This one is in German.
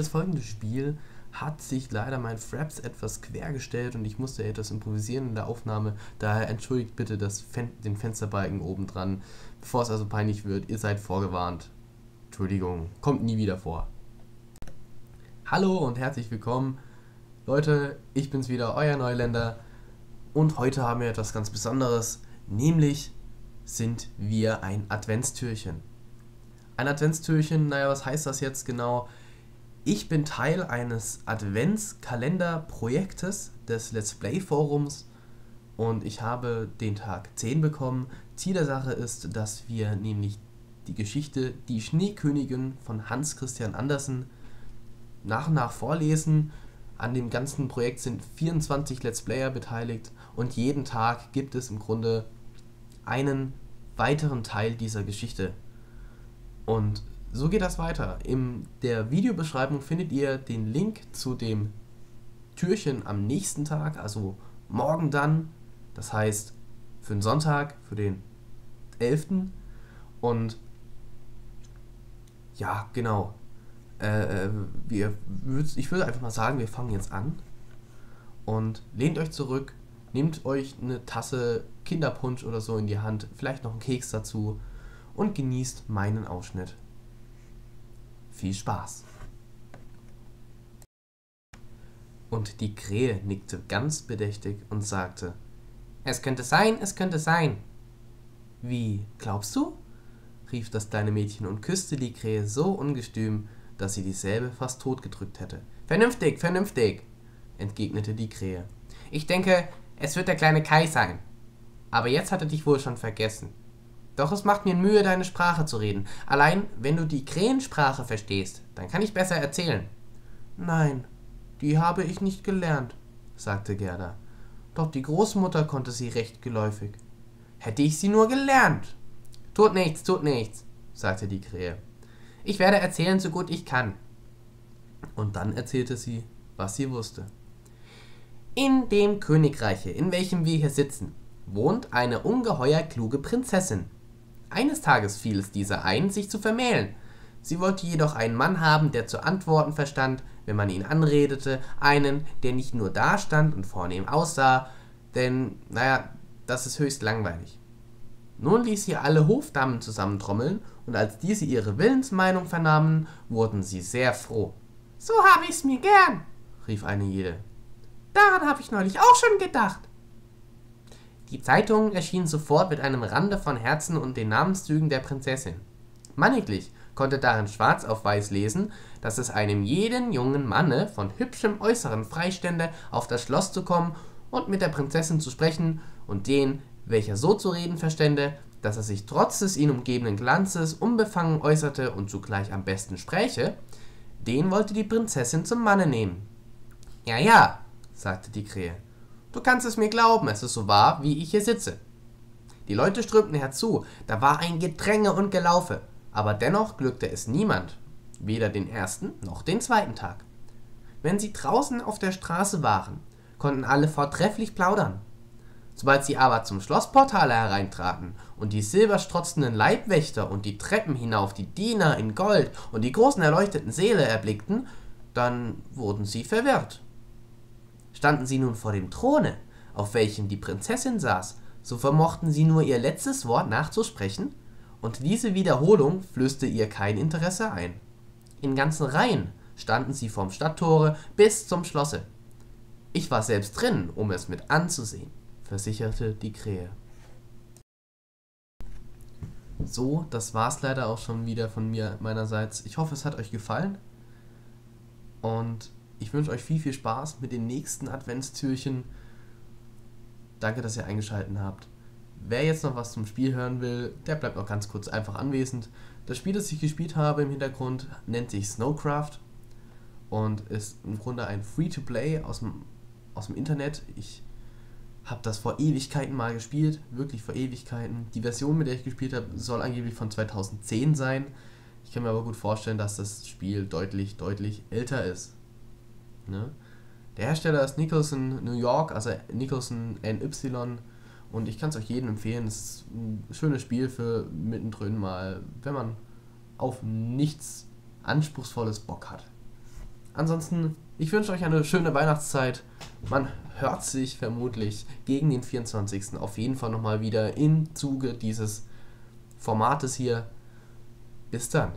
Das folgende Spiel hat sich leider mein Fraps etwas quergestellt und ich musste etwas improvisieren in der Aufnahme. Daher entschuldigt bitte das Fen den Fensterbalken oben dran. Bevor es also peinlich wird, ihr seid vorgewarnt. Entschuldigung, kommt nie wieder vor. Hallo und herzlich willkommen. Leute, ich bin's wieder, euer Neuländer. Und heute haben wir etwas ganz Besonderes, nämlich sind wir ein Adventstürchen. Ein Adventstürchen, naja, was heißt das jetzt genau? Ich bin Teil eines Adventskalender-Projektes des Let's Play Forums und ich habe den Tag 10 bekommen. Ziel der Sache ist, dass wir nämlich die Geschichte Die Schneekönigin von Hans Christian Andersen nach und nach vorlesen. An dem ganzen Projekt sind 24 Let's Player beteiligt und jeden Tag gibt es im Grunde einen weiteren Teil dieser Geschichte. Und so geht das weiter. In der Videobeschreibung findet ihr den Link zu dem Türchen am nächsten Tag, also morgen dann. Das heißt für den Sonntag, für den 11. Und ja, genau. Äh, äh wir, ich würde einfach mal sagen, wir fangen jetzt an. Und lehnt euch zurück, nehmt euch eine Tasse Kinderpunsch oder so in die Hand, vielleicht noch einen Keks dazu und genießt meinen Ausschnitt. Viel Spaß! Und die Krähe nickte ganz bedächtig und sagte, es könnte sein, es könnte sein. Wie, glaubst du? rief das kleine Mädchen und küsste die Krähe so ungestüm, dass sie dieselbe fast totgedrückt hätte. Vernünftig, vernünftig, entgegnete die Krähe. Ich denke, es wird der kleine Kai sein. Aber jetzt hat er dich wohl schon vergessen. Doch es macht mir Mühe, deine Sprache zu reden. Allein, wenn du die Krähensprache verstehst, dann kann ich besser erzählen. Nein, die habe ich nicht gelernt, sagte Gerda. Doch die Großmutter konnte sie recht geläufig. Hätte ich sie nur gelernt. Tut nichts, tut nichts, sagte die Krähe. Ich werde erzählen, so gut ich kann. Und dann erzählte sie, was sie wusste. In dem Königreiche, in welchem wir hier sitzen, wohnt eine ungeheuer kluge Prinzessin. Eines Tages fiel es dieser ein, sich zu vermählen. Sie wollte jedoch einen Mann haben, der zu antworten verstand, wenn man ihn anredete, einen, der nicht nur dastand und vornehm aussah, denn, naja, das ist höchst langweilig. Nun ließ sie alle Hofdamen zusammentrommeln, und als diese ihre Willensmeinung vernahmen, wurden sie sehr froh. So hab ich's mir gern, rief eine jede. Daran habe ich neulich auch schon gedacht. Die Zeitung erschien sofort mit einem Rande von Herzen und den Namenszügen der Prinzessin. Manniglich konnte darin schwarz auf weiß lesen, dass es einem jeden jungen Manne von hübschem Äußeren freistände, auf das Schloss zu kommen und mit der Prinzessin zu sprechen, und den, welcher so zu reden verstände, dass er sich trotz des ihn umgebenden Glanzes unbefangen äußerte und zugleich am besten spräche, den wollte die Prinzessin zum Manne nehmen. Ja, ja, sagte die Krähe, Du kannst es mir glauben, es ist so wahr, wie ich hier sitze. Die Leute strömten herzu, da war ein Gedränge und Gelaufe, aber dennoch glückte es niemand, weder den ersten noch den zweiten Tag. Wenn sie draußen auf der Straße waren, konnten alle vortrefflich plaudern. Sobald sie aber zum Schlossportale hereintraten und die silberstrotzenden Leibwächter und die Treppen hinauf die Diener in Gold und die großen erleuchteten Säle erblickten, dann wurden sie verwirrt. Standen sie nun vor dem Throne, auf welchem die Prinzessin saß, so vermochten sie nur ihr letztes Wort nachzusprechen, und diese Wiederholung flößte ihr kein Interesse ein. In ganzen Reihen standen sie vom Stadttore bis zum Schlosse. Ich war selbst drin, um es mit anzusehen, versicherte die Krähe. So, das war's leider auch schon wieder von mir meinerseits. Ich hoffe, es hat euch gefallen. Und ich wünsche euch viel, viel Spaß mit den nächsten Adventstürchen. Danke, dass ihr eingeschaltet habt. Wer jetzt noch was zum Spiel hören will, der bleibt noch ganz kurz einfach anwesend. Das Spiel, das ich gespielt habe im Hintergrund, nennt sich Snowcraft und ist im Grunde ein Free-to-Play aus dem, aus dem Internet. Ich habe das vor Ewigkeiten mal gespielt, wirklich vor Ewigkeiten. Die Version, mit der ich gespielt habe, soll angeblich von 2010 sein. Ich kann mir aber gut vorstellen, dass das Spiel deutlich, deutlich älter ist. Ne? Der Hersteller ist Nicholson New York, also Nicholson NY. Und ich kann es euch jedem empfehlen. Es ist ein schönes Spiel für mittendrin mal, wenn man auf nichts Anspruchsvolles Bock hat. ansonsten, ich wünsche euch eine schöne Weihnachtszeit. Man hört sich vermutlich gegen den 24. auf jeden Fall nochmal wieder im Zuge dieses Formates hier. Bis dann.